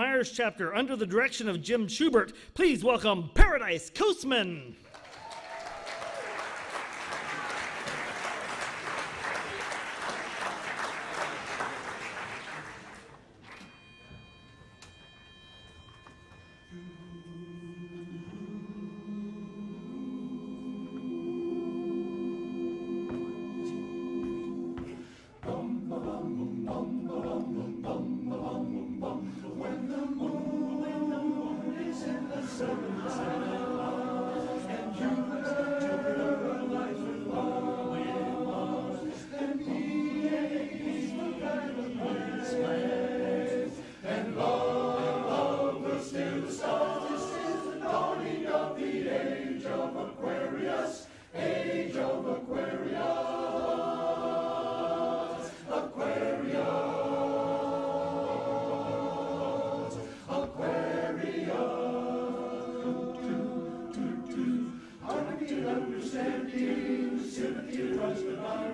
Myers chapter under the direction of Jim Schubert. Please welcome Paradise Coastmen.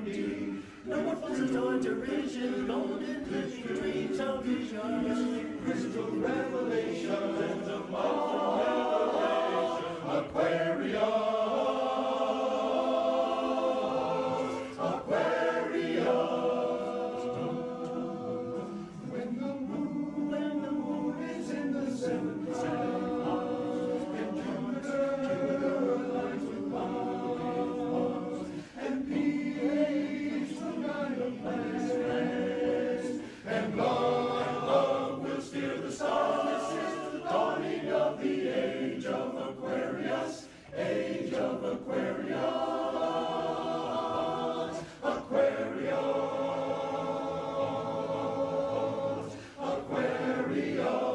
No more fussing or derision, golden living dreams of vision. Crystal revelations revelation. Aquarius. we are.